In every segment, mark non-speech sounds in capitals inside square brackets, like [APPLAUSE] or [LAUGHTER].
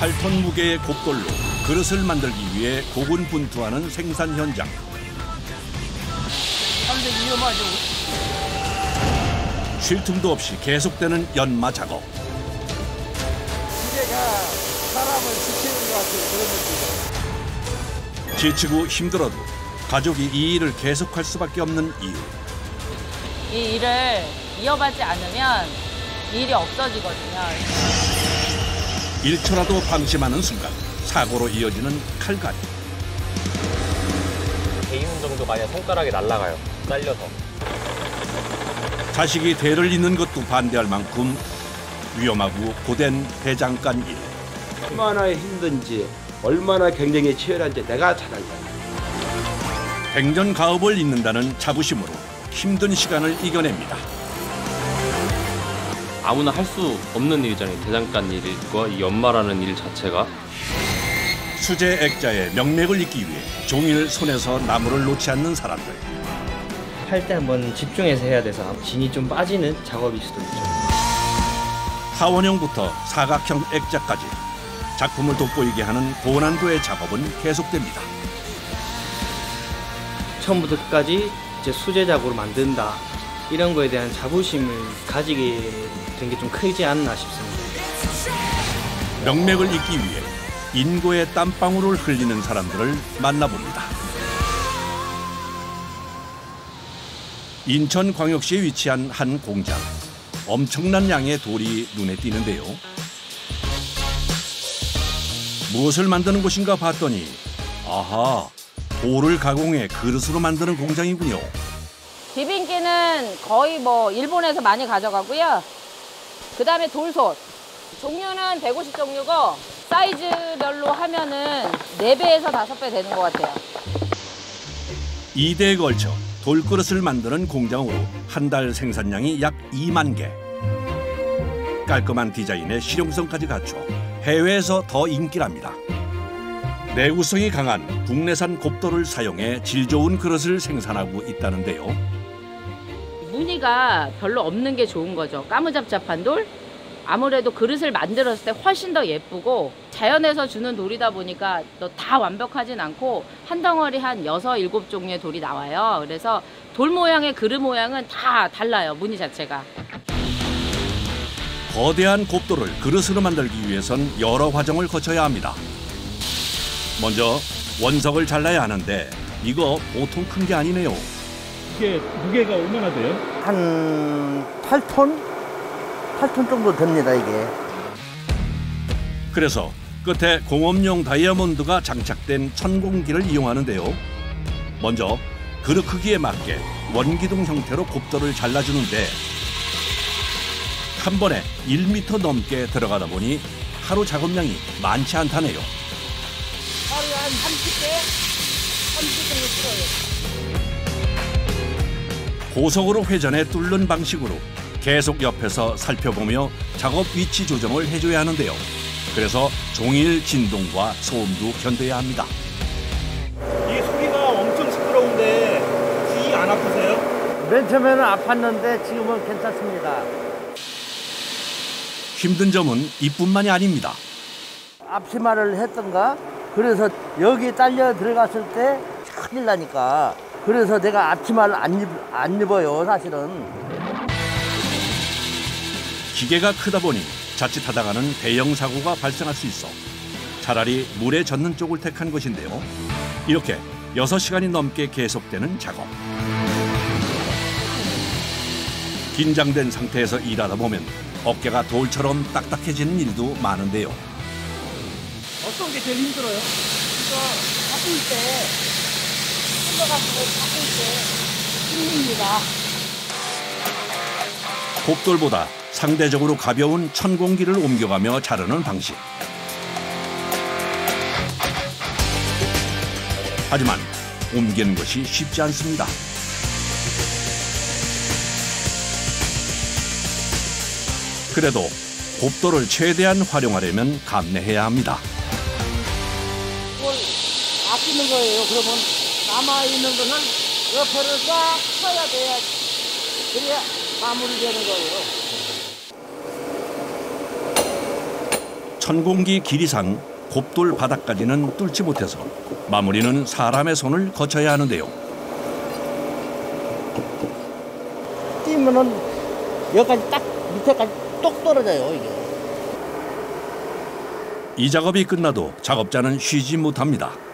8톤 무게의 곱돌로 그릇을 만들기 위해 고군분투하는 생산 현장. 쉴 틈도 없이 계속되는 연마 작업. 기계가 사람을 지키는 것 같은 그런 느낌. 지치고 힘들어도 가족이 이 일을 계속할 수밖에 없는 이유. 이 일을 이어가지 않으면 이 일이 없어지거든요. 1초라도 방심하는 순간 사고로 이어지는 칼갈이. 개인 정도 만약 손가락이 날아가요. 잘려서. 자식이 대를 잇는 것도 반대할 만큼 위험하고 고된 대장간 일. 얼마나 힘든지 얼마나 경쟁이 치열한지 내가 잘 알잖아. 백년 가업을 잇는다는 자부심으로 힘든 시간을 이겨냅니다. 아무나 할 수 없는 일이잖아요. 대장간 일과 이 연마라는 일 자체가. 수제 액자의 명맥을 잇기 위해 종일 손에서 나무를 놓지 않는 사람들. 할 때 한번 집중해서 해야 돼서 진이 좀 빠지는 작업일 수도 있죠. 하원형부터 사각형 액자까지 작품을 돋보이게 하는 고난도의 작업은 계속됩니다. 처음부터 끝까지 이제 수제작으로 만든다 이런 거에 대한 자부심을 가지게 된 게 좀 크지 않나 싶습니다. 명맥을 잇기 위해 인고의 땀방울을 흘리는 사람들을 만나봅니다. 인천광역시에 위치한 한 공장. 엄청난 양의 돌이 눈에 띄는데요. 무엇을 만드는 곳인가 봤더니 아하 돌을 가공해 그릇으로 만드는 공장이군요. 비빔기는 거의 뭐 일본에서 많이 가져가고요. 그 다음에 돌솥. 종류는 150 종류고 사이즈별로 하면은 4배에서 5배 되는 것 같아요. 이대에 걸쳐 돌그릇을 만드는 공장으로 한 달 생산량이 약 2만 개. 깔끔한 디자인에 실용성까지 갖춰 해외에서 더 인기랍니다. 내구성이 강한 국내산 곱돌을 사용해 질 좋은 그릇을 생산하고 있다는데요. 무늬가 별로 없는 게 좋은 거죠. 까무잡잡한 돌. 아무래도 그릇을 만들었을 때 훨씬 더 예쁘고 자연에서 주는 돌이다 보니까 또 다 완벽하진 않고 한 덩어리 한 여섯 일곱 종류의 돌이 나와요. 그래서 돌 모양의 그릇 모양은 다 달라요. 무늬 자체가. 거대한 곱돌을 그릇으로 만들기 위해선 여러 과정을 거쳐야 합니다. 먼저 원석을 잘라야 하는데 이거 보통 큰 게 아니네요. 이게 무게가 얼마나 돼요? 한 8톤? 8톤 정도 됩니다, 이게. 그래서 끝에 공업용 다이아몬드가 장착된 천공기를 이용하는데요. 먼저 그릇 크기에 맞게 원기둥 형태로 곱돌을 잘라주는데 한 번에 1m 넘게 들어가다 보니 하루 작업량이 많지 않다네요. 고속으로 회전해 뚫는 방식으로 계속 옆에서 살펴보며 작업 위치 조정을 해줘야 하는데요. 그래서 종일 진동과 소음도 견뎌야 합니다. 이 소리가 엄청 시끄러운데 귀 안 아프세요? 맨 처음에는 아팠는데 지금은 괜찮습니다. 힘든 점은 이뿐만이 아닙니다. 앞치마를 했던가? 그래서 여기 딸려 들어갔을 때 큰일 나니까. 그래서 내가 앞치마를 안, 입, 안 입어요, 사실은. 기계가 크다 보니 자칫하다가는 대형 사고가 발생할 수 있어 차라리 물에 젖는 쪽을 택한 것인데요. 이렇게 6시간이 넘게 계속되는 작업. 긴장된 상태에서 일하다 보면 어깨가 돌처럼 딱딱해지는 일도 많은데요. 어떤 게 제일 힘들어요? 바꿀 때, 흘러가지고 바꿀 때 힘듭니다. 곱돌보다 상대적으로 가벼운 천공기를 옮겨가며 자르는 방식. 하지만 옮기는 것이 쉽지 않습니다. 그래도 곱돌을 최대한 활용하려면 감내해야 합니다. 아끼는 거예요. 그러면 남아있는 거는 옆에를 꽉 쳐야 돼야, 그래야 마무리되는 거예요. 천공기 길이상 곱돌 바닥까지는 뚫지 못해서 마무리는 사람의 손을 거쳐야 하는데요. 뛰면은 여기까지 딱 밑에까지 똑 떨어져요 이게. 이 작업이 끝나도 작업자는 쉬지 못합니다.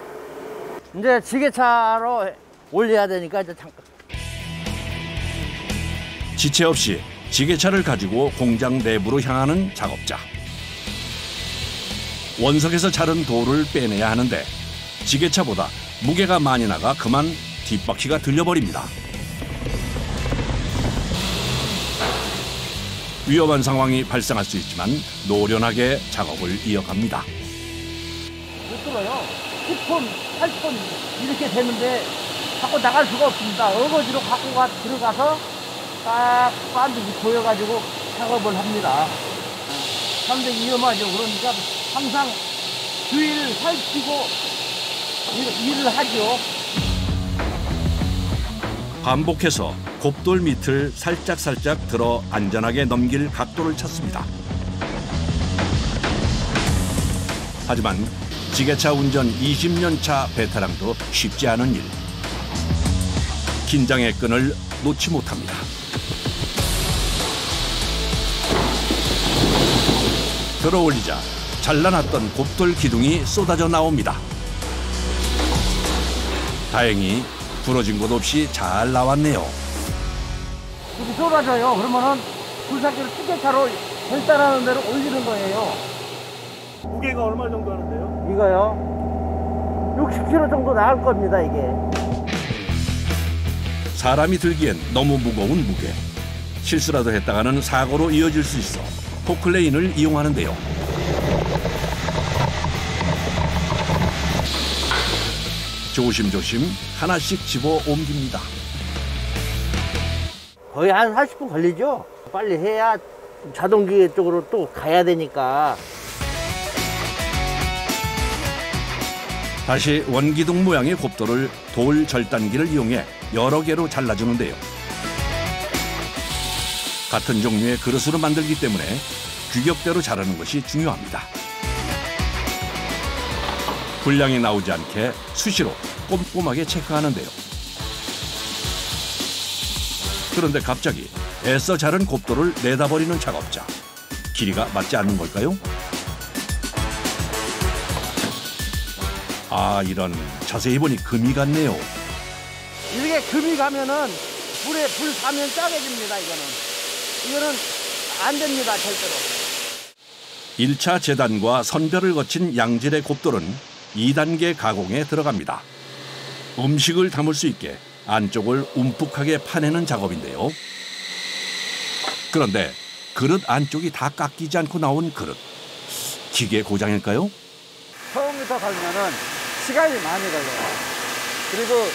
이제 지게차로 올려야 되니까 이제 잠깐. 지체 없이 지게차를 가지고 공장 내부로 향하는 작업자. 원석에서 자른 돌을 빼내야 하는데 지게차보다 무게가 많이 나가 그만 뒷바퀴가 들려버립니다. 위험한 상황이 발생할 수 있지만 노련하게 작업을 이어갑니다. 못 들어요. 10톤, 8톤 이렇게 되는데 자꾸 나갈 수가 없습니다. 어거지로 갖고 가 들어가서 딱 반드시 보여가지고 작업을 합니다. 상당히 위험하죠. 그러니까 항상 주의를 살피고 일- 일을 하죠. 반복해서 곱돌 밑을 살짝살짝 들어 안전하게 넘길 각도를 찾습니다. 하지만 지게차 운전 20년 차 베테랑도 쉽지 않은 일. 긴장의 끈을 놓지 못합니다. 들어올리자 잘라놨던 곱돌 기둥이 쏟아져 나옵니다. 다행히 부러진 곳 없이 잘 나왔네요. 이렇게 쏟아져요. 그러면은 굴삭기를 티켓차로 절단하는 대로 올리는 거예요. 무게가 얼마 정도 하는데요? 이거요. 60kg 정도 나올 겁니다, 이게. 사람이 들기엔 너무 무거운 무게. 실수라도 했다가는 사고로 이어질 수 있어 포클레인을 이용하는데요. 조심조심 하나씩 집어 옮깁니다. 거의 한 40분 걸리죠? 빨리 해야 자동기계 쪽으로 또 가야 되니까. 다시 원기둥 모양의 곱돌을 돌 절단기를 이용해 여러 개로 잘라주는데요. 같은 종류의 그릇으로 만들기 때문에 규격대로 자르는 것이 중요합니다. 분량이 나오지 않게 수시로 꼼꼼하게 체크하는데요. 그런데 갑자기 애써 자른 곱돌을 내다버리는 작업자. 길이가 맞지 않는 걸까요? 아 이런 자세히 보니 금이 같네요. 이렇게 금이 가면은 불에 불 사면 짜게집니다, 이거는. 이거는 안 됩니다, 절대로. 1차 재단과 선별을 거친 양질의 곱돌은 2단계 가공에 들어갑니다. 음식을 담을 수 있게 안쪽을 움푹하게 파내는 작업인데요. 그런데 그릇 안쪽이 다 깎이지 않고 나온 그릇. 기계 고장일까요? 처음부터 갈면은 시간이 많이 걸려요. 그리고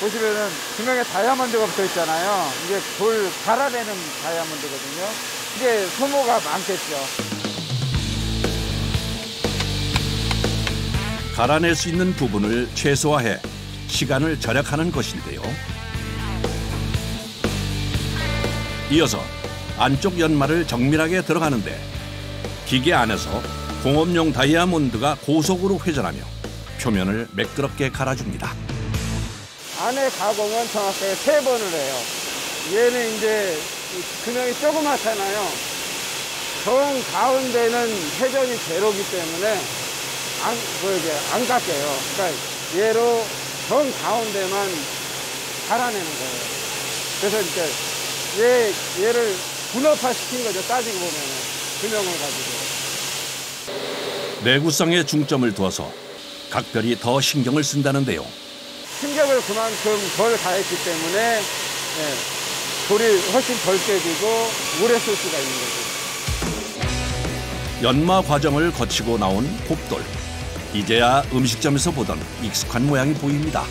보시면은 구명에 다이아몬드가 붙어 있잖아요. 이게 돌 갈아내는 다이아몬드거든요. 이게 소모가 많겠죠. 갈아낼 수 있는 부분을 최소화해 시간을 절약하는 것인데요. 이어서 안쪽 연말을 정밀하게 들어가는데 기계 안에서 공업용 다이아몬드가 고속으로 회전하며 표면을 매끄럽게 갈아줍니다. 안에 가공은 정확하게 세 번을 해요. 얘는 이제 이 구명이 조그맣잖아요. 정 가운데는 회전이 제로기 때문에 안, 뭐이게 안 깎여요. 그러니까 얘로 정 가운데만 갈아내는 거예요. 그래서 이제 얘, 얘를 분업화 시킨 거죠. 따지고 보면은. 구명을 가지고. 내구성에 중점을 두어서 각별히 더 신경을 쓴다는데요. 충격을 그만큼 덜 가했기 때문에 예, 돌이 훨씬 덜 깨지고 오래 쓸 수가 있는 거죠. 연마 과정을 거치고 나온 곱돌. 이제야 음식점에서 보던 익숙한 모양이 보입니다.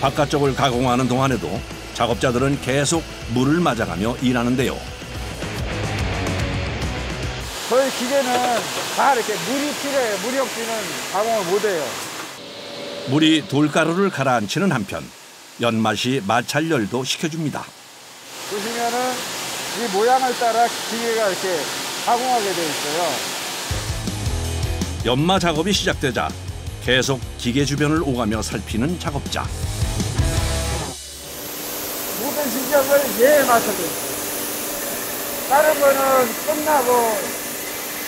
바깥쪽을 가공하는 동안에도 작업자들은 계속 물을 맞아가며 일하는데요. 저희 기계는 다 이렇게 물이 필요해요. 물이 없이는 가공을 못 해요. 물이 돌가루를 가라앉히는 한편 연맛이 마찰열도 식혀줍니다. 보시면은 이 모양을 따라 기계가 이렇게 가공하게 돼 있어요. 연마 작업이 시작되자 계속 기계 주변을 오가며 살피는 작업자. 모든 지점을 예에 맞춰져 있어요. 다른 거는 끝나고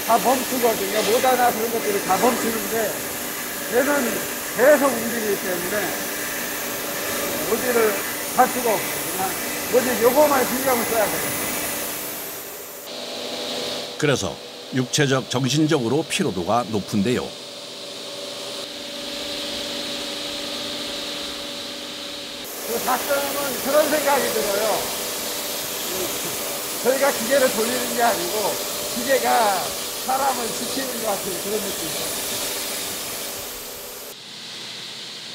다 멈추거든요. 모다나 그런 것들이 다 멈추는데 얘는 계속 움직이기 때문에 어디를 갈 수가 없어요. 그냥 뭐지 요거만 신경을 써야 돼요. 그래서 육체적 정신적으로 피로도가 높은데요. 그 가끔은 그런 생각이 들어요. 저희가 기계를 돌리는 게 아니고 기계가 사람을 지키는 것 같은 그런 느낌이에요.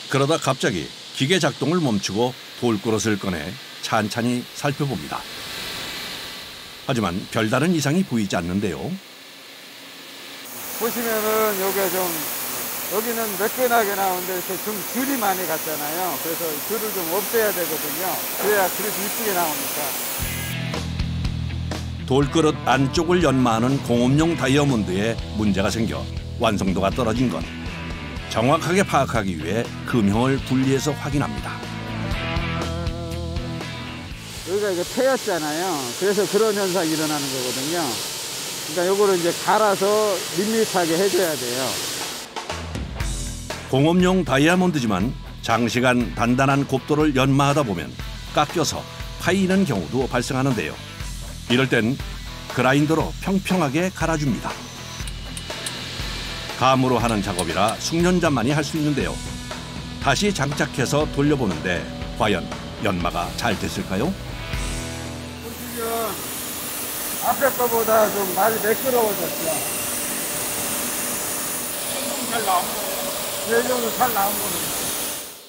그러다 갑자기 기계 작동을 멈추고 돌그릇을 꺼내 찬찬히 살펴봅니다. 하지만 별다른 이상이 보이지 않는데요. 보시면은 요게 좀 여기는 매끈하게 나오는데 이렇게 좀 줄이 많이 갔잖아요. 그래서 이 줄을 좀 없애야 되거든요. 그래야 그릇이 이쁘게 나오니까. 돌그릇 안쪽을 연마하는 공업용 다이아몬드에 문제가 생겨 완성도가 떨어진 것. 정확하게 파악하기 위해 금형을 분리해서 확인합니다. 여기가 이게 패였잖아요. 그래서 그런 현상이 일어나는 거거든요. 그러니까 요거를 이제 갈아서 밋밋하게 해줘야 돼요. 공업용 다이아몬드지만 장시간 단단한 곱돌을 연마하다 보면 깎여서 파이는 경우도 발생하는데요. 이럴 땐 그라인더로 평평하게 갈아줍니다. 감으로 하는 작업이라 숙련자만이 할 수 있는데요. 다시 장착해서 돌려보는데 과연 연마가 잘 됐을까요? 보시면 앞에 거보다 좀 많이 매끄러워졌죠. 잘 나온 거. 이 정도 잘 나온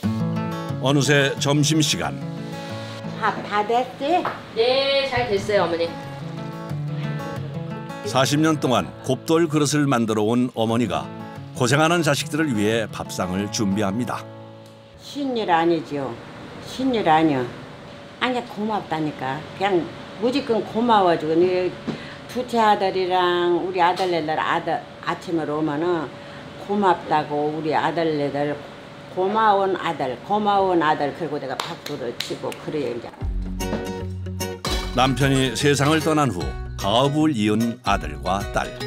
거는. 어느새 점심시간 밥 다 됐지? 네, 잘 됐어요, 어머니. 40년 동안 곱돌 그릇을 만들어 온 어머니가 고생하는 자식들을 위해 밥상을 준비합니다. 신일 아니지요. 신일 아니요. 아니 고맙다니까. 그냥 무지건 고마워지고 네 두째 아들이랑 우리 아들네들 아들 아침에 오면은 고맙다고 우리 아들네들 고마운 아들 고마운 아들 그리고 내가 박수를 치고 그래요 이제. 남편이 세상을 떠난 후 가업을 이은 아들과 딸.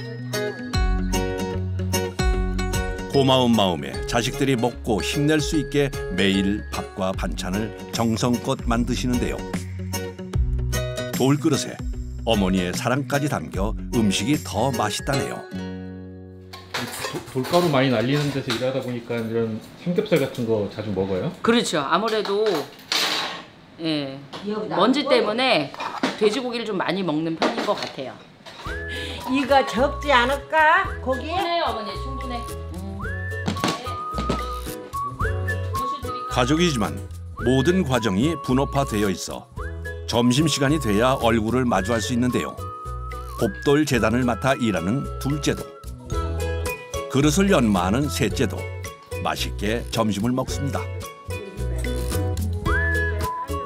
고마운 마음에 자식들이 먹고 힘낼 수 있게 매일 밥과 반찬을 정성껏 만드시는데요. 돌 그릇에 어머니의 사랑까지 담겨 음식이 더 맛있다네요. 돌가루 많이 날리는 데서 일하다 보니까 이런 삼겹살 같은 거 자주 먹어요? 그렇죠. 아무래도 예, 먼지 때문에 돼지고기를 좀 많이 먹는 편인 것 같아요. [LAUGHS] 이거 적지 않을까? 고기? 충분해요, 어머니. 충분해. 가족이지만 모든 과정이 분업화되어 있어 점심시간이 돼야 얼굴을 마주할 수 있는데요. 곱돌 재단을 맡아 일하는 둘째도 그릇을 연마하는 셋째도 맛있게 점심을 먹습니다.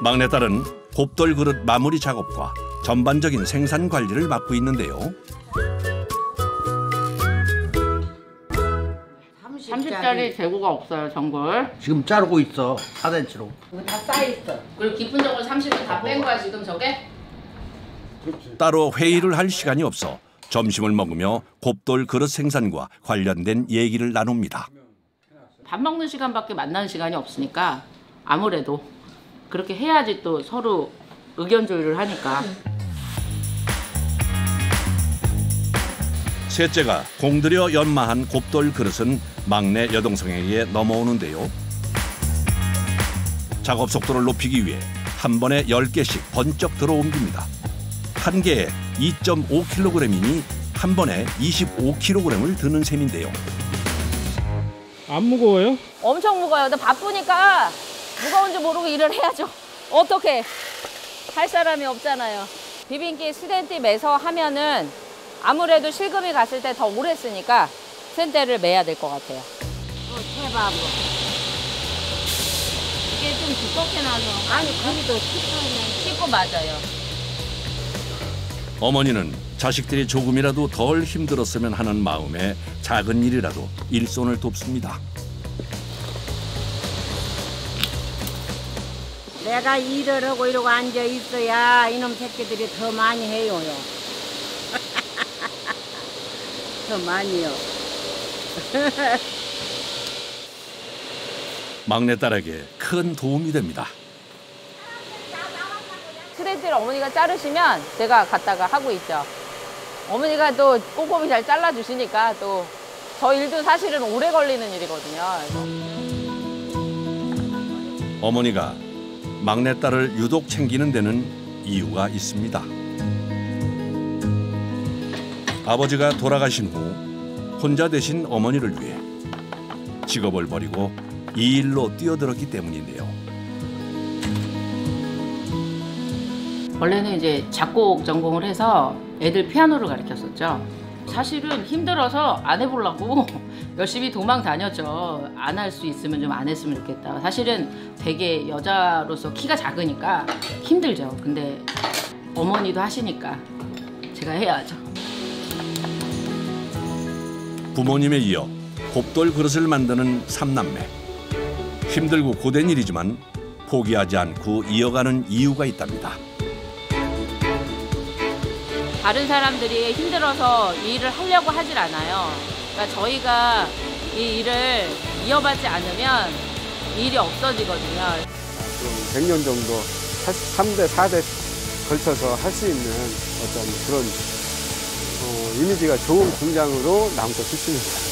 막내딸은 곱돌 그릇 마무리 작업과 전반적인 생산 관리를 맡고 있는데요. 30짜리 재고가 없어요, 전골. 지금 자르고 있어 4cm로. 이거 다 쌓여있어. 그리고 깊은 전골 30은 다 뺀 거야, 지금 저게? 따로 회의를 할 시간이 없어 점심을 먹으며 곱돌 그릇 생산과 관련된 얘기를 나눕니다. 밥 먹는 시간밖에 만나는 시간이 없으니까 아무래도 그렇게 해야지 또 서로 의견 조율을 하니까. 셋째가 공들여 연마한 곱돌 그릇은 막내 여동생에게 넘어오는데요. 작업 속도를 높이기 위해 한 번에 10개씩 번쩍 들어 옮깁니다. 한 개에 2.5kg이니 한 번에 25kg을 드는 셈인데요. 안 무거워요? 엄청 무거워요. 근데 바쁘니까 무거운지 모르고 일을 해야죠. 어떻게? 할 사람이 없잖아요. 비빔기 스텐티 매서 하면은 아무래도 실금이 갔을 때 더 오래 쓰니까 센대를 매야 될 것 같아요. 해봐 뭐. 이게 좀 두껍게 나서 아니 식사는 씻고 맞아요. 어머니는 자식들이 조금이라도 덜 힘들었으면 하는 마음에 작은 일이라도 일손을 돕습니다. 내가 일을 하고 이러고 앉아 있어야 이놈 새끼들이 더 많이 해요요. [LAUGHS] 더 많이요. [LAUGHS] 막내딸에게 큰 도움이 됩니다. 트레지를 어머니가 자르시면 제가 갖다가 하고 있죠. 어머니가 또 꼼꼼히 잘 잘라주시니까 또 저 일도 사실은 오래 걸리는 일이거든요. 어머니가 막내딸을 유독 챙기는 데는 이유가 있습니다. 아버지가 돌아가신 후 혼자 되신 어머니를 위해 직업을 버리고 이 일로 뛰어들었기 때문인데요. 원래는 이제 작곡 전공을 해서 애들 피아노를 가르쳤었죠. 사실은 힘들어서 안 해보려고 [LAUGHS] 열심히 도망 다녔죠. 안 할 수 있으면 좀 안 했으면 좋겠다. 사실은 되게 여자로서 키가 작으니까 힘들죠. 근데 어머니도 하시니까 제가 해야죠. 부모님에 이어 곱돌 그릇을 만드는 삼남매. 힘들고 고된 일이지만 포기하지 않고 이어가는 이유가 있답니다. 다른 사람들이 힘들어서 이 일을 하려고 하질 않아요. 그러니까 저희가 이 일을 이어받지 않으면 이 일이 없어지거든요. 좀 100년 정도 3대, 4대 걸쳐서 할 수 있는 어떤 그런 어, 이미지가 좋은 공장으로 남고 싶습니다.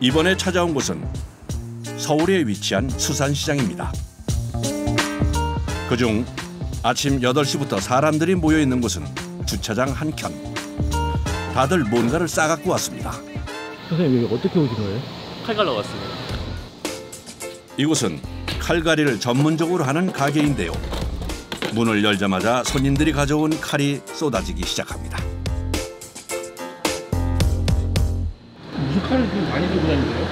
이번에 찾아온 곳은 서울에 위치한 수산시장입니다. 그중 아침 8시부터 사람들이 모여 있는 곳은 주차장 한 켠. 다들 뭔가를 싸갖고 왔습니다. 선생님 여기 어떻게 오신 거예요? 칼 갈러 왔습니다. 이곳은 칼갈이를 전문적으로 하는 가게인데요. 문을 열자마자 손님들이 가져온 칼이 쏟아지기 시작합니다. 무슨 칼을 지금 많이 들고 다니세요?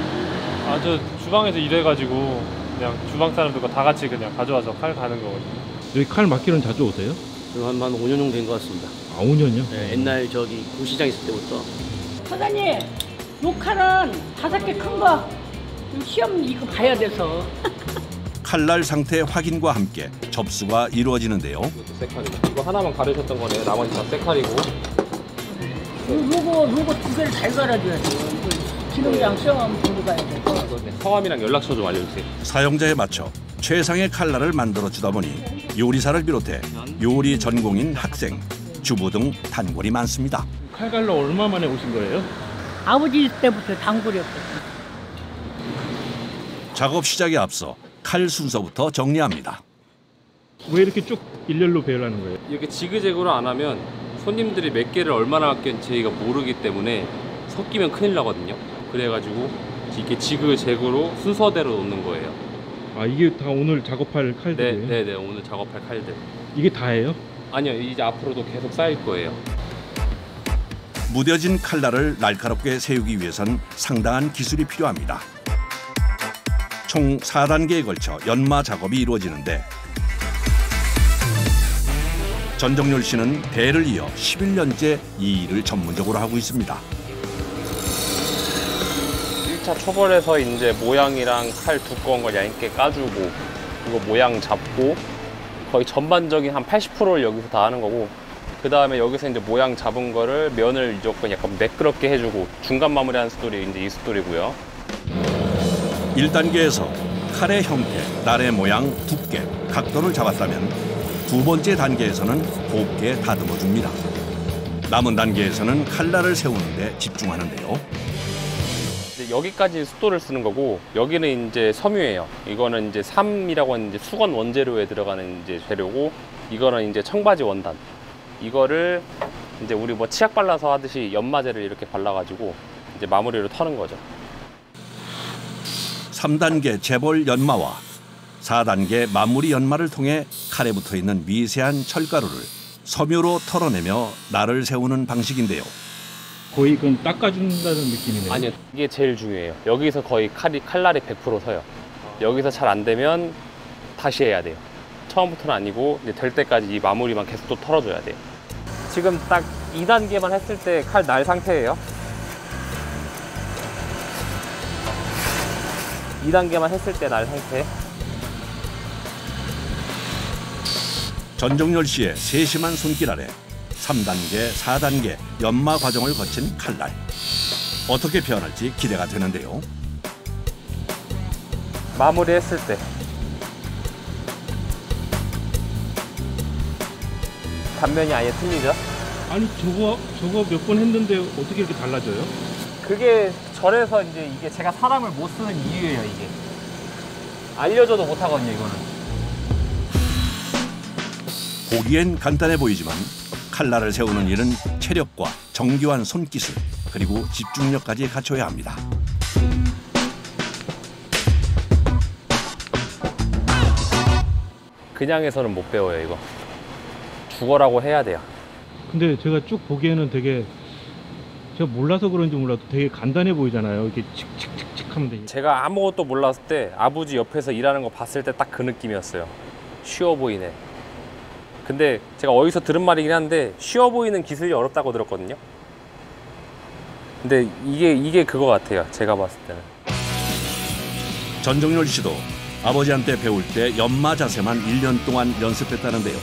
아 저 주방에서 일해가지고 그냥 주방 사람들과 다 같이 그냥 가져와서 칼 가는 거거든요. 여기 칼 맡기는 자주 오세요? 한, 한 5년 정도 된 것 같습니다. 아 5년요? 네, 옛날 저기 구시장 있을 때부터 사장님, 요 칼은 다섯 개 큰 거. 시험 이거 봐야 돼서. [LAUGHS] 칼날 상태 확인과 함께 접수가 이루어지는데요. 이것도 새 칼이다. 이거 하나만 가르셨던 거네요. 나머지 다새 칼이고. 요거, 요거 두 개를 잘 갈아줘야 돼요. 기능장 시험 보고 가야 돼서. 성함이랑 연락처 좀 알려주세요. 사용자에 맞춰 최상의 칼날을 만들어 주다 보니 요리사를 비롯해 요리 전공인 학생, 주부 등 단골이 많습니다. 칼 갈러 얼마 만에 오신 거예요? 아버지 때부터 단골이었거든요. 작업 시작에 앞서 칼 순서부터 정리합니다. 왜 이렇게 쭉 일렬로 배열하는 거예요? 이렇게 지그재그로 안 하면 손님들이 몇 개를 얼마나 아꼈는지 저희가 모르기 때문에 섞이면 큰일 나거든요. 그래가지고 이렇게 지그재그로 순서대로 놓는 거예요. 아 이게 다 오늘 작업할 네, 칼들이에요? 네, 네. 오늘 작업할 칼들. 이게 다예요? 아니요, 이제 앞으로도 계속 쌓일 거예요. 무뎌진 칼날을 날카롭게 세우기 위해선 상당한 기술이 필요합니다. 총 4단계에 걸쳐 연마 작업이 이루어지는데 전정률 씨는 대를 이어 11년째 이 일을 전문적으로 하고 있습니다. 1차 초벌에서 이제 모양이랑 칼 두꺼운 걸 얇게 까주고 이거 모양 잡고 거의 전반적인 한 80%를 여기서 다 하는 거고 그 다음에 여기서 이제 모양 잡은 거를 면을 무조건 약간 매끄럽게 해주고 중간 마무리하는 스토리 이제 이 스토리고요. 1단계에서 칼의 형태, 날의 모양, 두께, 각도를 잡았다면 두 번째 단계에서는 곱게 다듬어 줍니다. 남은 단계에서는 칼날을 세우는 데 집중하는데요. 여기까지 숫도를 쓰는 거고 여기는 이제 섬유예요. 이거는 이제 삼이라고 하는 이제 수건 원재료에 들어가는 이제 재료고 이거는 이제 청바지 원단. 이거를 이제 우리 뭐 치약 발라서 하듯이 연마제를 이렇게 발라가지고 이제 마무리로 터는 거죠. 3단계 재벌 연마와 4단계 마무리 연마를 통해 칼에 붙어 있는 미세한 철가루를 섬유로 털어내며 날을 세우는 방식인데요. 거의 그건 닦아준다는 느낌이네요. 아니요, 이게 제일 중요해요. 여기서 거의 칼이 칼날이 100% 서요. 여기서 잘 안 되면 다시 해야 돼요. 처음부터는 아니고 이제 될 때까지 이 마무리만 계속 또 털어줘야 돼요. 지금 딱 2단계만 했을 때 칼 날 상태예요. 2단계만 했을 때 날 상태. 전종열 씨의 세심한 손길 아래 3단계, 4단계 연마 과정을 거친 칼날. 어떻게 변할지 기대가 되는데요. 마무리했을 때 단면이 아예 틀리죠? 아니 저거 저거 몇 번 했는데 어떻게 이렇게 달라져요? 그게 절에서 이제 이게 제가 사람을 못 쓰는 이유예요 이게 알려줘도 못 하거든요 이거는 보기엔 간단해 보이지만 칼날을 세우는 일은 체력과 정교한 손기술 그리고 집중력까지 갖춰야 합니다. 그냥 해서는 못 배워요 이거 죽어라고 해야 돼요 근데 제가 쭉 보기에는 되게 제가 몰라서 그런지 몰라도 되게 간단해 보이잖아요. 이게 칙칙칙칙 하면 되게. 제가 아무것도 몰랐을 때 아버지 옆에서 일하는 거 봤을 때 딱 그 느낌이었어요 쉬워 보이네 근데 제가 어디서 들은 말이긴 한데 쉬워 보이는 기술이 어렵다고 들었거든요 근데 이게 이게 그거 같아요 제가 봤을 때는 전종열 씨도 아버지한테 배울 때 연마 자세만 1년 동안 연습했다는데요.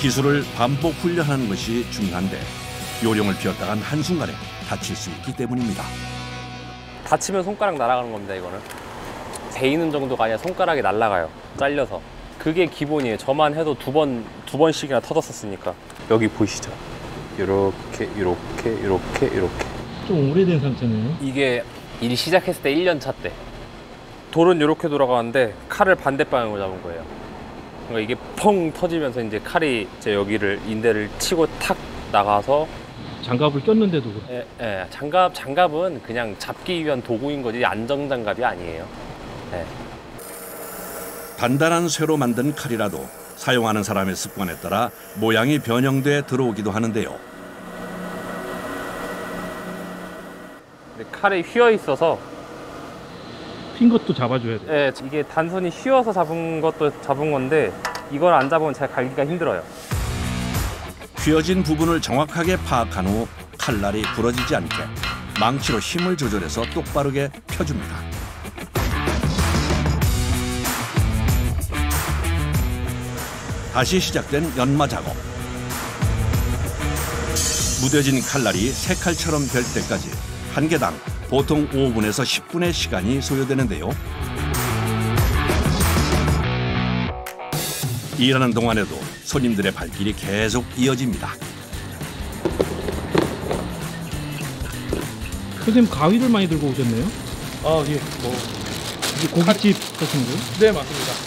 기술을 반복 훈련하는 것이 중요한데 요령을 피웠다간 한순간에 다칠 수 있기 때문입니다. 다치면 손가락 날아가는 겁니다 이거는 베이는 정도가 아니라 손가락이 날아가요 잘려서 그게 기본이에요 저만 해도 두 번 두 번씩이나 터졌었으니까 여기 보이시죠 이렇게 이렇게 이렇게 이렇게 좀 오래된 상태네요. 이게 일이 시작했을 때 1년 차 때 돌은 이렇게 돌아가는데 칼을 반대 방향으로 잡은 거예요 그러니까 이게 펑 터지면서 이제 칼이 이제 여기를 인대를 치고 탁 나가서 장갑을 꼈는데도 그래. 예, 예, 장갑 장갑은 그냥 잡기 위한 도구인 거지 안정 장갑이 아니에요. 예. 단단한 쇠로 만든 칼이라도 사용하는 사람의 습관에 따라 모양이 변형돼 들어오기도 하는데요. 칼이 휘어 있어서 핀 것도 잡아줘야 돼. 예, 이게 단순히 휘어서 잡은 것도 잡은 건데 이걸 안 잡으면 잘 갈기가 힘들어요. 휘어진 부분을 정확하게 파악한 후 칼날이 부러지지 않게 망치로 힘을 조절해서 똑바르게 펴줍니다. 다시 시작된 연마 작업. 무뎌진 칼날이 새 칼처럼 될 때까지 한 개당 보통 5분에서 10분의 시간이 소요되는데요. 일하는 동안에도 손님들의 발길이 계속 이어집니다. 선생님 가위를 많이 들고 오셨네요. 아, 예. 뭐. 이게 고깃집 하시는 거예요? 네, 맞습니다.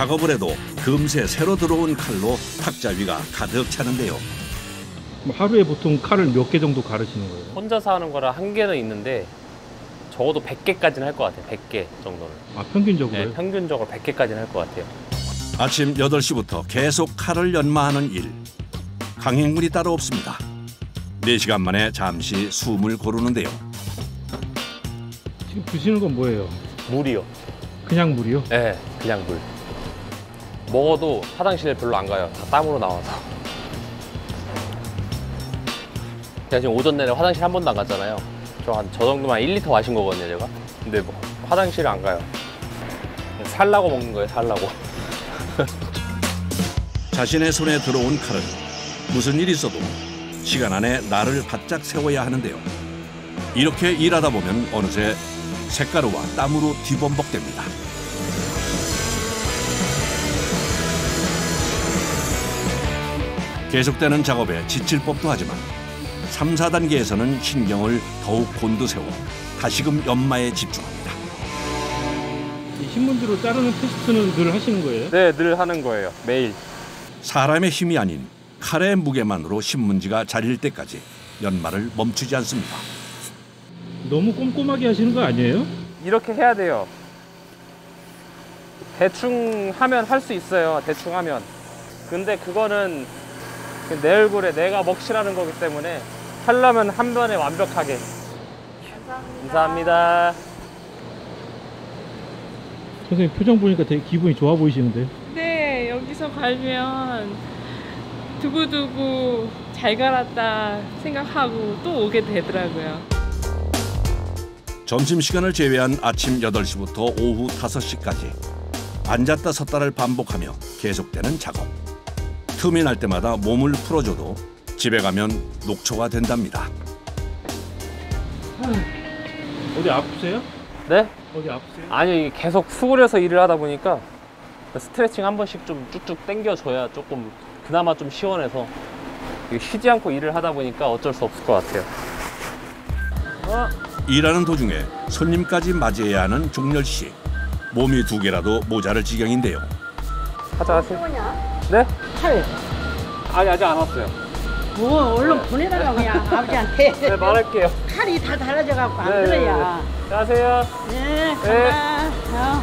작업을 해도 금세 새로 들어온 칼로 탁자 위가 가득 차는데요. 뭐 하루에 보통 칼을 몇 개 정도 가르치는 거예요? 혼자서 하는 거라 한 개는 있는데 적어도 100개까지는 할 것 같아요. 100개 정도는. 아 평균적으로요? 네, 평균적으로 100개까지는 할 것 같아요. 아침 8시부터 계속 칼을 연마하는 일. 강행군이 따로 없습니다. 4시간 만에 잠시 숨을 고르는데요. 지금 드시는 건 뭐예요? 물이요. 그냥 물이요? 네, 그냥 물. 먹어도 화장실에 별로 안 가요. 다 땀으로 나와서. 제가 지금 오전 내내 화장실 한 번도 안 갔잖아요. 저 한 저 정도만 1리터 마신 거거든요, 제가. 근데 뭐 화장실 안 가요. 살라고 먹는 거예요, 살라고. [LAUGHS] 자신의 손에 들어온 칼은 무슨 일이 있어도 시간 안에 나를 바짝 세워야 하는데요. 이렇게 일하다 보면 어느새 색가루와 땀으로 뒤범벅됩니다. 계속되는 작업에 지칠 법도 하지만 3, 4단계에서는 신경을 더욱 곤두세워 다시금 연마에 집중합니다. 이 신문지로 자르는 테스트는 늘 하시는 거예요? 네, 늘 하는 거예요. 매일. 사람의 힘이 아닌 칼의 무게만으로 신문지가 자릴 때까지 연마를 멈추지 않습니다. 너무 꼼꼼하게 하시는 거 아니에요? 이렇게 해야 돼요. 대충 하면 할 수 있어요. 대충 하면. 근데 그거는 내 얼굴에 내가 먹칠하는 거기 때문에 하려면 한 번에 완벽하게. 감사합니다. 선생님 표정 보니까 되게 기분이 좋아 보이시는데요. 네, 여기서 갈면 두고두고 잘 갈았다 생각하고 또 오게 되더라고요. 점심시간을 제외한 아침 8시부터 오후 5시까지 앉았다 섰다를 반복하며 계속되는 작업. 틈이 날 때마다 몸을 풀어줘도 집에 가면 녹초가 된답니다. 어디 아프세요? 네? 어디 아프세요? 아니 이게 계속 수그려서 일을 하다 보니까 스트레칭 한 번씩 좀 쭉쭉 당겨줘야 조금 그나마 좀 시원해서 쉬지 않고 일을 하다 보니까 어쩔 수 없을 것 같아요. 일하는 도중에 손님까지 맞이해야 하는 종렬 씨. 몸이 두 개라도 모자랄 지경인데요. 하자 하세요. 네? 칼. 아니 아직 안 왔어요. 뭐 얼른 보내달라고 그냥 [LAUGHS] 아버지한테. 네 말할게요. 칼이 다 달아져 갖고 안 네, 네, 들어야. 네. 안녕하세요. 네, 네. 간다.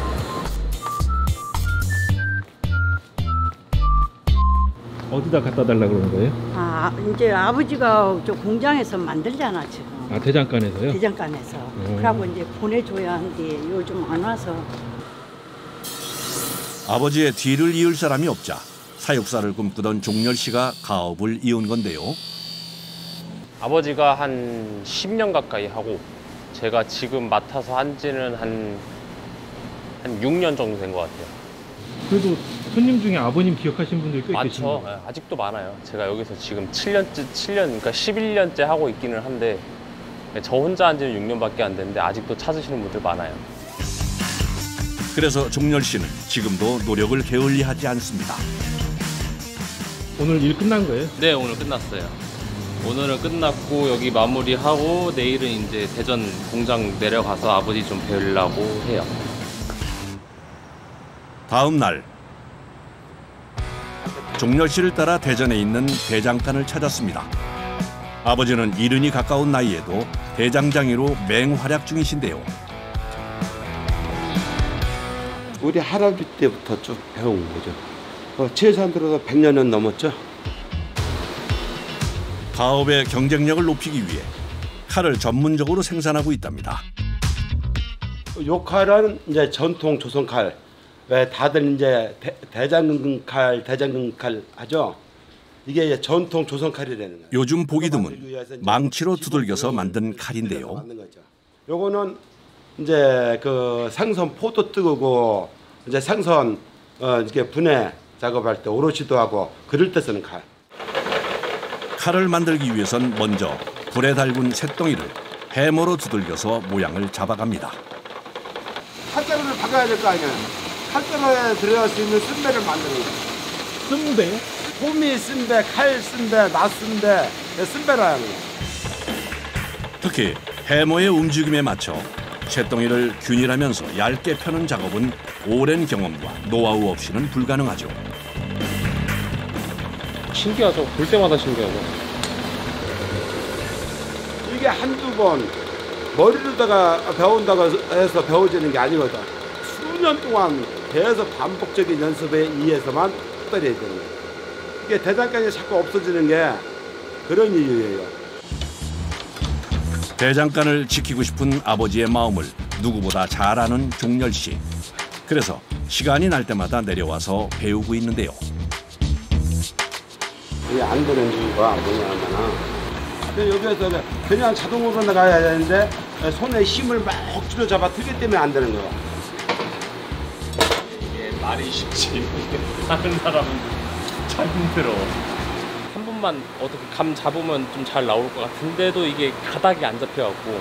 어. 어디다 갖다 달라 그러는 거예요? 아, 이제 아버지가 저 공장에서 만들잖아 지금. 아 대장간에서요? 대장간에서. 음. 그러고 이제 보내줘야 하는데 요즘 안 와서. 아버지의 뒤를 이을 사람이 없자 사육사를 꿈꾸던 종렬 씨가 가업을 이은 건데요. 아버지가 한 10년 가까이 하고 제가 지금 맡아서 한 지는 한, 한 6년 정도 된 것 같아요. 그래도 손님 중에 아버님 기억하신 분들이 꽤 많죠. 계시네요. 예, 아직도 많아요. 제가 여기서 지금 7년째, 7년, 그러니까 11년째 하고 있기는 한데 저 혼자 한 지는 6년밖에 안 됐는데 아직도 찾으시는 분들 많아요. 그래서 종렬 씨는 지금도 노력을 게을리하지 않습니다. 오늘 일 끝난 거예요? 네, 오늘 끝났어요. 오늘은 끝났고 여기 마무리하고 내일은 이제 대전 공장 내려가서 아버지 좀 뵈려고 해요. 다음 날 종렬 씨를 따라 대전에 있는 대장간을 찾았습니다. 아버지는 이른이 가까운 나이에도 대장장이로 맹활약 중이신데요. 우리 할아버지 때부터 쭉 배운 거죠. 어, 최소한 들어서 100년은 넘었죠. 가업의 경쟁력을 높이기 위해 칼을 전문적으로 생산하고 있답니다. 요 칼은 이제 전통 조선 칼. 왜 다들 이제 대, 장금 칼, 대장금 칼 하죠. 이게 전통 조선 칼이라는 거예요. 요즘 보기 드문 망치로 두들겨서 만든 칼인데요. 만든. 요거는 이제 그 생선 포도 뜨고 이제 생선 어 이렇게 분해 작업할 때 오롯이도 하고 그럴 때 쓰는 칼. 칼을 만들기 위해선 먼저 불에 달군 쇳덩이를 해머로 두들겨서 모양을 잡아갑니다. 칼자루를 박아야 될 거 아니에요. 칼자루에 들어갈 수 있는 쓴배를 만드는 거예요. 쓴배? 호미 쓴배, 칼 쓴배, 낫 쓴배, 쓴배라는 거예요. 특히 해머의 움직임에 맞춰 쇳덩이를 균일하면서 얇게 펴는 작업은 오랜 경험과 노하우 없이는 불가능하죠. 신기하죠. 볼 때마다 신기하죠. 이게 한두 번 머리로다가 배운다고 해서 배워지는 게 아니거든. 수년 동안 계속 반복적인 연습에 의해서만 떨어야 되는 거예요. 이게 대장간이 자꾸 없어지는 게 그런 이유예요. 대장간을 지키고 싶은 아버지의 마음을 누구보다 잘 아는 종렬 씨. 그래서 시간이 날 때마다 내려와서 배우고 있는데요. 이게 안 되는 이유가 뭐냐면은 여기에서 그냥 자동으로 나가야 되는데 손에 힘을 막 억지로 잡아 틀기 때문에 안 되는 거예요. 이게 말이 쉽지. [LAUGHS] 하는 사람은 참 힘들어. 한 번만 어떻게 감 잡으면 좀 잘 나올 것 같은데도 이게 가닥이 안 잡혀갖고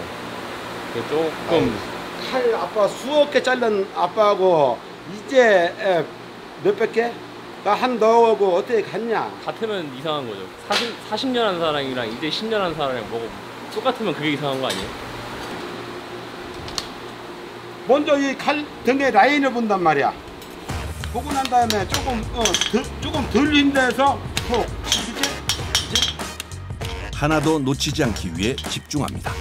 조금 칼 아빠 수억 개 잘른 아빠하고 이제 에, 몇백 개? 나한 너하고 어떻게 갔냐? 같으면 이상한 거죠. 40, 40년 한 사람이랑 이제 10년 한 사람이랑 뭐가 똑같으면 그게 이상한 거 아니에요? 먼저 이 칼 등에 라인을 본단 말이야. 보고 난 다음에 조금 어, 덜, 조금 덜 힘내서 톡. 하나도 놓치지 않기 위해 집중합니다.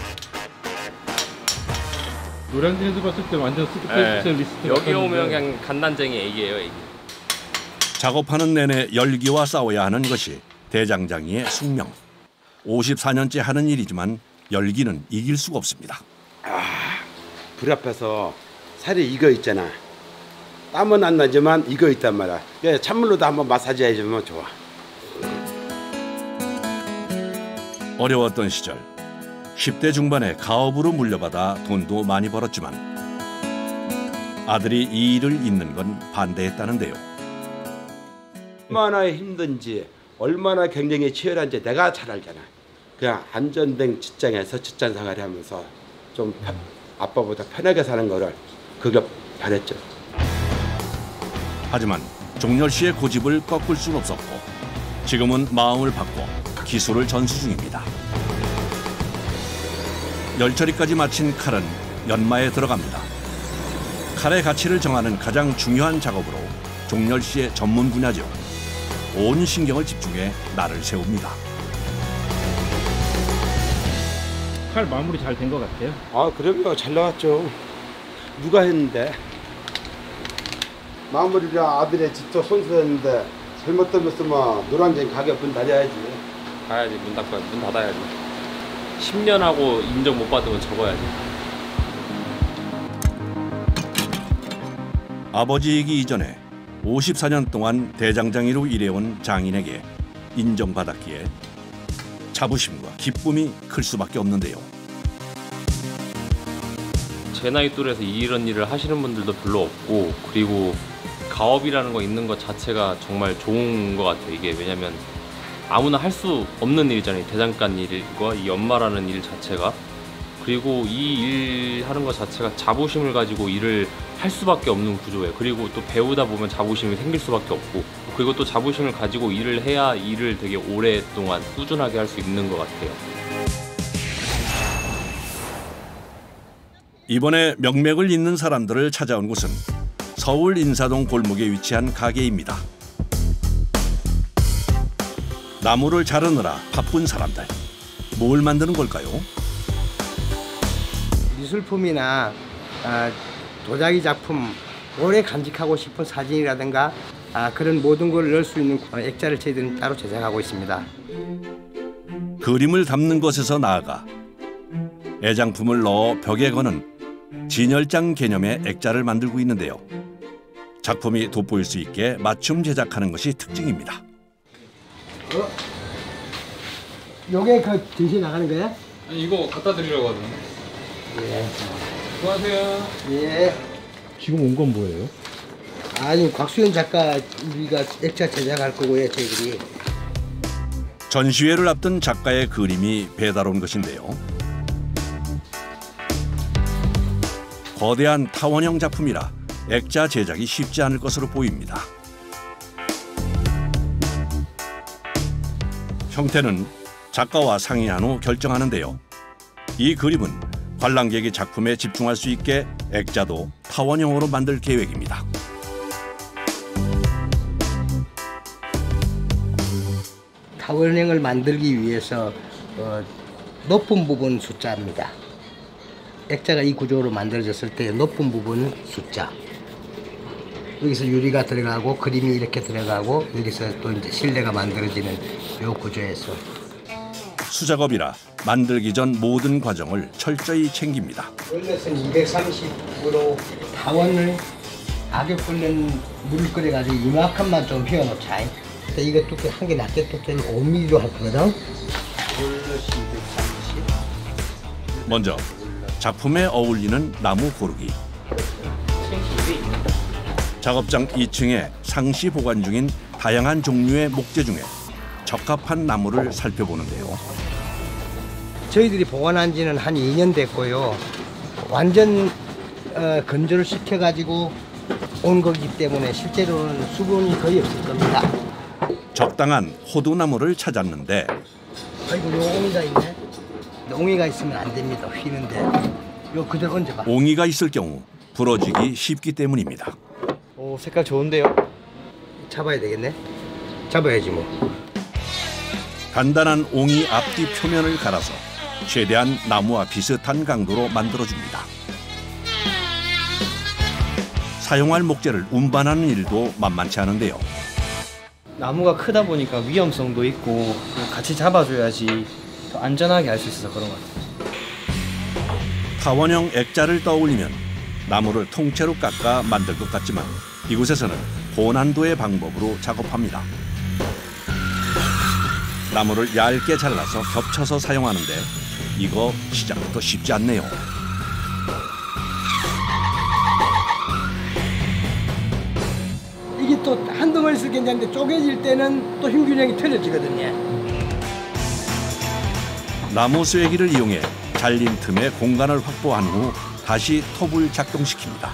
노량진에서 봤을 때 완전 specialist 네. 여기 오면 그냥 간난쟁이 애기예요, 애기. 작업하는 내내 열기와 싸워야 하는 것이 대장장이의 숙명. 54년째 하는 일이지만 열기는 이길 수가 없습니다. 불 앞에서 살이 익어 있잖아. 땀은 안 나지만 이거 있단 말이야. 그러니까 찬물로도 한번 마사지 해주면 좋아. 어려웠던 시절 10대 중반에 가업으로 물려받아 돈도 많이 벌었지만 아들이 이 일을 잇는 건 반대했다는데요. 얼마나 힘든지 얼마나 경쟁이 치열한지 내가 잘 알잖아. 그냥 안전된 직장에서 직장 생활을 하면서 좀 편- 아빠보다 편하게 사는 거를 그게 바랬죠. 하지만 종렬 씨의 고집을 꺾을 수는 없었고 지금은 마음을 바꿔 기술을 전수 중입니다. 열처리까지 마친 칼은 연마에 들어갑니다. 칼의 가치를 정하는 가장 중요한 작업으로 종렬 씨의 전문 분야죠. 온 신경을 집중해 날을 세웁니다. 칼 마무리 잘 된 것 같아요. 아 그럼요 잘 나왔죠. 누가 했는데 마무리를 아들의 직접 손수했는데 잘못되면 노란쟁이 가게 문 닫아야지. 가야지 문 닫고 문 닫아야지 10년 하고 인정 못 받으면 접어야지 아버지이기 이전에 54년 동안 대장장이로 일해온 장인에게 인정받았기에 자부심과 기쁨이 클 수밖에 없는데요. 제 나이 또래에서 이런 일을 하시는 분들도 별로 없고 그리고 가업이라는 거 있는 것 자체가 정말 좋은 것 같아요. 이게 왜냐면 아무나 할 수 없는 일이잖아요. 대장간 일과 이 연마라는 일 자체가. 그리고 이 일 하는 것 자체가 자부심을 가지고 일을 할 수밖에 없는 구조예요 그리고 또 배우다 보면 자부심이 생길 수밖에 없고 그리고 또 자부심을 가지고 일을 해야 일을 되게 오랫동안 꾸준하게 할 수 있는 것 같아요 이번에 명맥을 잇는 사람들을 찾아온 곳은 서울 인사동 골목에 위치한 가게입니다. 나무를 자르느라 바쁜 사람들. 뭘 만드는 걸까요? 미술품이나 아, 도자기 작품 오래 간직하고 싶은 사진이라든가 아, 그런 모든 걸 넣을 수 있는 어, 액자를 저희들은 따로 제작하고 있습니다. 그림을 담는 것에서 나아가 애장품을 넣어 벽에 거는 진열장 개념의 액자를 만들고 있는데요. 작품이 돋보일 수 있게 맞춤 제작하는 것이 특징입니다. 요게 그 전시 나가는 거야? 아니, 이거 갖다 드리려고 하던데. 예. 수고하세요. 예. 지금 온 건 뭐예요? 아니 곽수현 작가 우리가 액자 제작할 거고요 저희들이. 전시회를 앞둔 작가의 그림이 배달 온 것인데요. 거대한 타원형 작품이라 액자 제작이 쉽지 않을 것으로 보입니다. 형태는 작가와 상의한 후 결정하는데요. 이 그림은 관람객이 작품에 집중할 수 있게 액자도 타원형으로 만들 계획입니다. 타원형을 만들기 위해서 어, 높은 부분 숫자입니다. 액자가 이 구조로 만들어졌을 때 높은 부분 숫자. 여기서 유리가 들어가고 그림이 이렇게 들어가고 여기서 또 이제 실내가 만들어지는 요 구조에서 수작업이라 만들기 전 모든 과정을 철저히 챙깁니다. 원래는 230으로 타원을 악에 끓는 물을 끓여가지고 이만큼만 좀 휘어놓자. 이거 두께 한개 낮게 두께는 5mm로 할 거거든. 먼저 작품에 어울리는 나무 고르기. 작업장 2층에 상시 보관 중인 다양한 종류의 목재 중에 적합한 나무를 살펴보는데요. 저희들이 보관한 지는 한 2년 됐고요. 완전 어, 건조를 시켜 가지고 온 거기 때문에 실제로는 수분이 거의 없을 겁니다. 적당한 호두나무를 찾았는데 아이고, 요 옹이가 있네. 옹이가 있으면 안 됩니다. 휘는데. 요 그대로 얹어봐. 옹이가 있을 경우 부러지기 쉽기 때문입니다. 오, 색깔 좋은데요? 잡아야 되겠네. 잡아야지 뭐. 간단한 옹이 앞뒤 표면을 갈아서 최대한 나무와 비슷한 강도로 만들어줍니다. 사용할 목재를 운반하는 일도 만만치 않은데요. 나무가 크다 보니까 위험성도 있고 같이 잡아줘야지 더 안전하게 할 수 있어서 그런 것 같아요. 타원형 액자를 떠올리면 나무를 통째로 깎아 만들 것 같지만 이곳에서는 고난도의 방법으로 작업합니다. 나무를 얇게 잘라서 겹쳐서 사용하는데 이거 시작부터 쉽지 않네요. 이게 또 한 덩어리 있을 괜찮은데 쪼개질 때는 또 힘균형이 틀어지거든요. 나무 쐐기를 이용해 잘린 틈에 공간을 확보한 후 다시 톱을 작동시킵니다.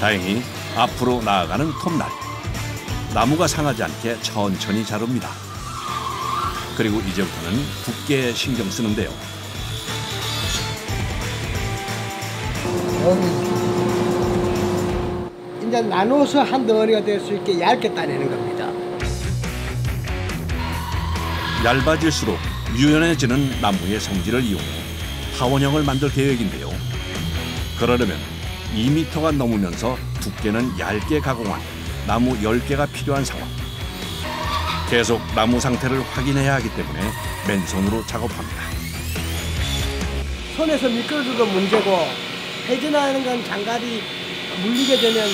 다행히 앞으로 나아가는 톱날. 나무가 상하지 않게 천천히 자릅니다. 그리고 이제부터는 두께에 신경 쓰는데요. 이제 나눠서 한 덩어리가 될 수 있게 얇게 따내는 겁니다. 얇아질수록 유연해지는 나무의 성질을 이용해 타원형을 만들 계획인데요. 그러려면 2m가 넘으면서 두께는 얇게 가공한 나무 10개가 필요한 상황. 계속 나무 상태를 확인해야 하기 때문에 맨손으로 작업합니다. 손에서 미끄러져도 문제고 회전하는 건 장갑이 물리게 되면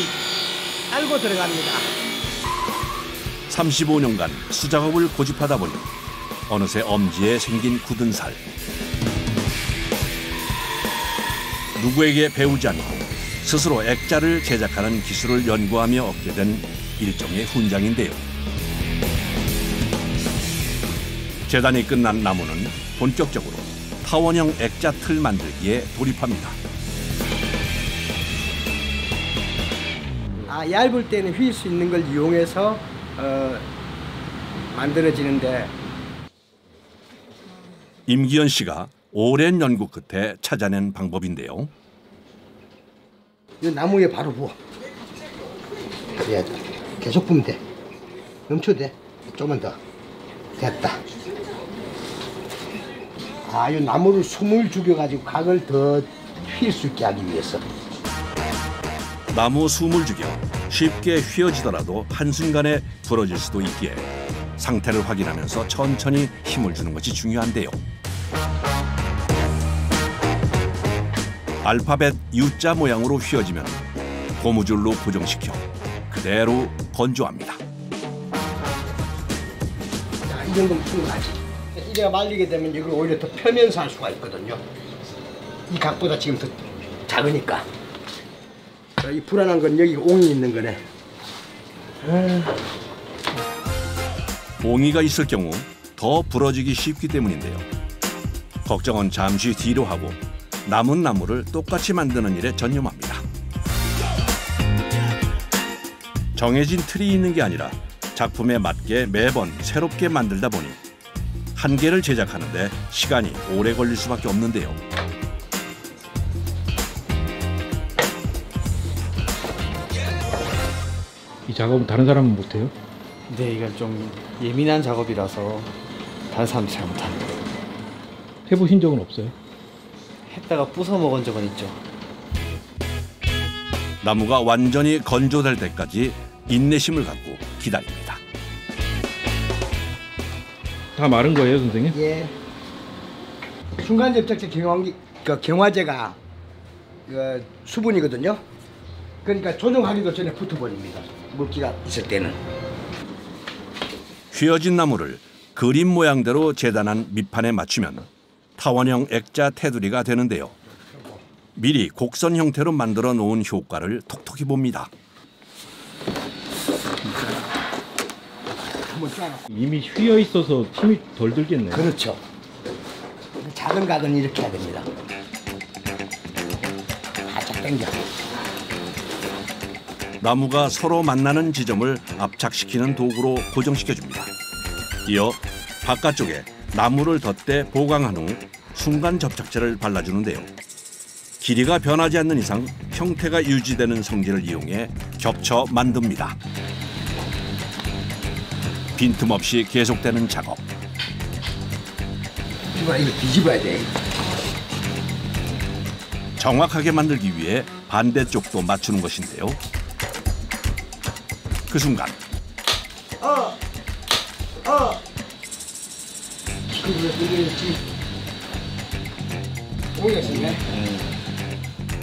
알고 들어갑니다. 35년간 수작업을 고집하다 보니 어느새 엄지에 생긴 굳은 살. 누구에게 배우지 않고 스스로 액자를 제작하는 기술을 연구하며 얻게 된 일종의 훈장인데요. 재단이 끝난 나무는 본격적으로 타원형 액자 틀 만들기에 돌입합니다. 아, 얇을 때는 휠수 있는 걸 이용해서 어, 만들어지는데 임기현 씨가 오랜 연구 끝에 찾아낸 방법인데요. 이 나무에 바로 부어. 그래야 돼. 계속 부으면 돼. 넘쳐도 돼. 조금만 더. 됐다. 아, 이 나무를 숨을 죽여가지고 각을 더 휠 수 있게 하기 위해서. 나무 숨을 죽여 쉽게 휘어지더라도 한순간에 부러질 수도 있기에 상태를 확인하면서 천천히 힘을 주는 것이 중요한데요. 알파벳 U자 모양으로 휘어지면 고무줄로 고정시켜 그대로 건조합니다. 자, 이 정도면 충분하지. 이래가 말리게 되면 이걸 오히려 더 펴면서 할 수가 있거든요. 이 각보다 지금 더 작으니까. 자, 이 불안한 건 여기 옹이 있는 거네. 아, 옹이가 있을 경우 더 부러지기 쉽기 때문인데요. 걱정은 잠시 뒤로 하고 남은 나무를 똑같이 만드는 일에 전념합니다. 정해진 틀이 있는 게 아니라 작품에 맞게 매번 새롭게 만들다 보니 한 개를 제작하는데 시간이 오래 걸릴 수밖에 없는데요. 이 작업은 다른 사람은 못해요? 네, 이건 좀 예민한 작업이라서 다른 사람도 잘 못합니다. 해보신 적은 없어요? 했다가 부숴 먹은 적은 있죠. 나무가 완전히 건조될 때까지 인내심을 갖고 기다립니다. 다 마른 거예요, 선생님? 예. 순간 접착제 경화기 그 경화제가 그 수분이거든요. 그러니까 조정하기도 전에 붙어버립니다. 물기가 있을 때는. 휘어진 나무를 그림 모양대로 재단한 밑판에 맞추면 타원형 액자 테두리가 되는데요. 미리 곡선 형태로 만들어 놓은 효과를 톡톡히 봅니다. 한번 쫙. 이미 휘어 있어서 힘이 덜 들겠네요. 그렇죠. 작은 각은 이렇게 해야 됩니다. 바짝 당겨. 나무가 서로 만나는 지점을 압착시키는 도구로 고정시켜 줍니다. 이어 바깥쪽에 나무를 덧대 보강한 후 순간 접착제를 발라주는데요. 길이가 변하지 않는 이상 형태가 유지되는 성질을 이용해 겹쳐 만듭니다. 빈틈없이 계속되는 작업. 이거 이거 뒤집어야 돼. 정확하게 만들기 위해 반대쪽도 맞추는 것인데요. 그 순간 어, 어.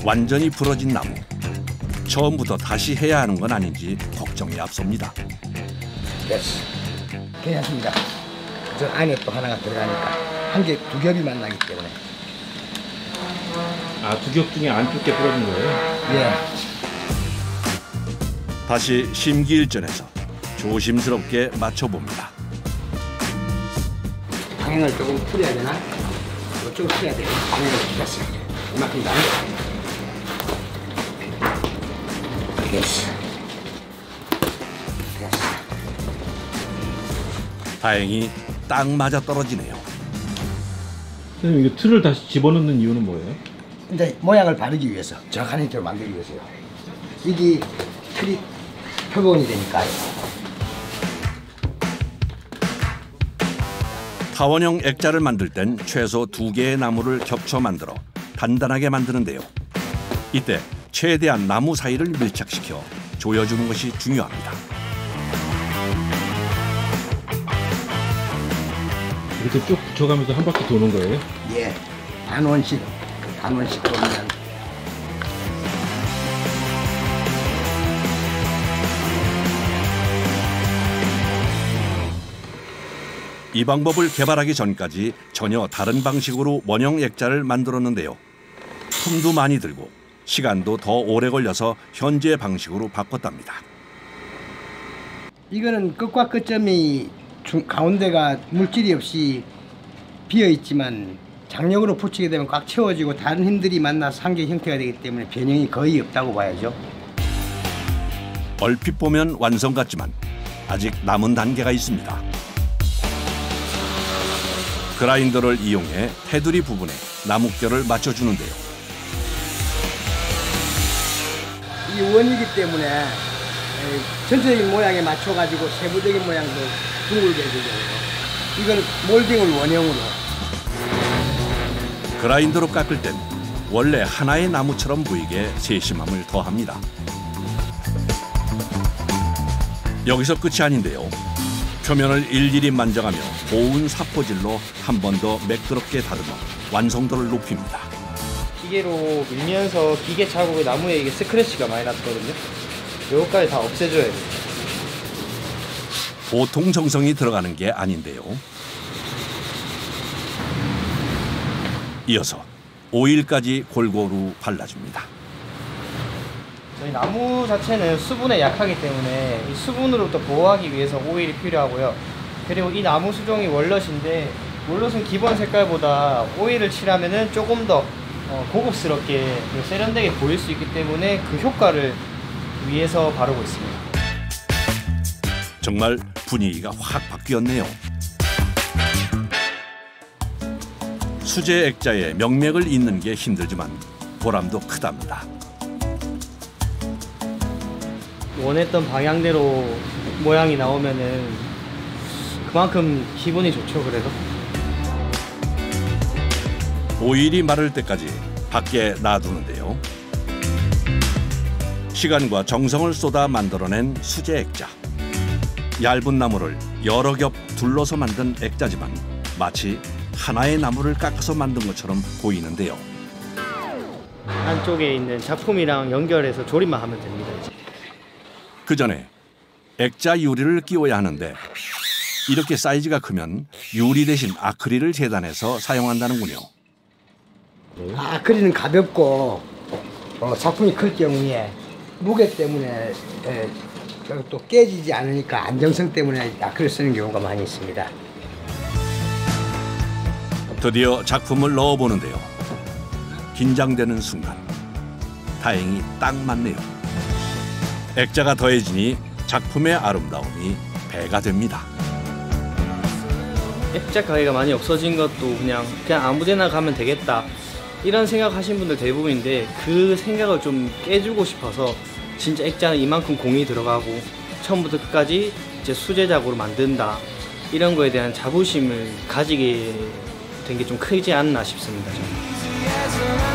완전히 부러진 나무. 처음부터 다시 해야 하는 건 아닌지 걱정이 앞섭니다. 됐어. 괜찮습니다. 저 안에 또 하나가 들어가니까 한 개 두 겹이 만나기 때문에. 아, 두 겹 중에 안쪽 게 부러진 거예요? 예. 다시 심기일전해서 조심스럽게 맞춰봅니다. 방향을 조금 풀어야 되나? 이쪽으로 풀어야 돼. 방향을 풀었어. 이만큼 나. 됐어. 됐어. 다행히 딱 맞아 떨어지네요. 선생님, 이거 틀을 다시 집어넣는 이유는 뭐예요? 이제 모양을 바르기 위해서 정확한 형태로 만들기 위해서요. 이게 틀이 표본이 되니까 타원형 액자를 만들 땐 최소 두 개의 나무를 겹쳐 만들어 단단하게 만드는데요. 이때 최대한 나무 사이를 밀착시켜 조여주는 것이 중요합니다. 이렇게 쭉 붙여가면서 한 바퀴 도는 거예요? 예 단원식 단원식 보면 이 방법을 개발하기 전까지 전혀 다른 방식으로 원형 액자를 만들었는데요. 품도 많이 들고 시간도 더 오래 걸려서 현재 방식으로 바꿨답니다. 이거는 끝과 끝점이 중, 가운데가 물질이 없이 비어 있지만 장력으로 붙이게 되면 꽉 채워지고 다른 힘들이 만나서 한개 형태가 되기 때문에 변형이 거의 없다고 봐야죠. 얼핏 보면 완성 같지만 아직 남은 단계가 있습니다. 그라인더를 이용해 테두리 부분에 나뭇결을 맞춰주는데요. 이 원이기 때문에 에, 전체적인 모양에 맞춰가지고 세부적인 모양도 둥글게 해주잖아요. 이건 몰딩을 원형으로 그라인더로 깎을 땐 원래 하나의 나무처럼 보이게 세심함을 더합니다. 여기서 끝이 아닌데요. 표면을 일일이 만져가며 고운 사포질로 한 번 더 매끄럽게 다듬어 완성도를 높입니다. 기계로 밀면서 기계 자국에 나무에 이게 스크래치가 많이 났거든요. 요거까지 다 없애줘야 돼요. 보통 정성이 들어가는 게 아닌데요. 이어서 오일까지 골고루 발라줍니다. 저희 나무 자체는 수분에 약하기 때문에 이 수분으로부터 보호하기 위해서 오일이 필요하고요. 그리고 이 나무 수종이 월넛인데 월넛은 기본 색깔보다 오일을 칠하면은 조금 더 어, 고급스럽게 그리고 세련되게 보일 수 있기 때문에 그 효과를 위해서 바르고 있습니다. 정말 분위기가 확 바뀌었네요. 수제 액자에 명맥을 잇는 게 힘들지만 보람도 크답니다. 원했던 방향대로 모양이 나오면은 그만큼 기분이 좋죠 그래도 오일이 마를 때까지 밖에 놔두는데요. 시간과 정성을 쏟아 만들어낸 수제 액자. 얇은 나무를 여러 겹 둘러서 만든 액자지만 마치 하나의 나무를 깎아서 만든 것처럼 보이는데요. 안쪽에 있는 작품이랑 연결해서 조립만 하면 됩니다 이제 그 전에 액자 유리를 끼워야 하는데 이렇게 사이즈가 크면 유리 대신 아크릴을 재단해서 사용한다는군요. 아크릴은 가볍고 어, 작품이 클 경우에 무게 때문에 에, 그리고 또 깨지지 않으니까 안정성 때문에 아크릴 쓰는 경우가 많이 있습니다. 드디어 작품을 넣어보는데요. 긴장되는 순간 다행히 딱 맞네요. 액자가 더해지니 작품의 아름다움이 배가 됩니다. 액자 가게가 많이 없어진 것도 그냥 그냥 아무데나 가면 되겠다 이런 생각 하신 분들 대부분인데 그 생각을 좀 깨주고 싶어서 진짜 액자는 이만큼 공이 들어가고 처음부터 끝까지 이제 수제작으로 만든다 이런 거에 대한 자부심을 가지게 된 게 좀 크지 않나 싶습니다. 저는.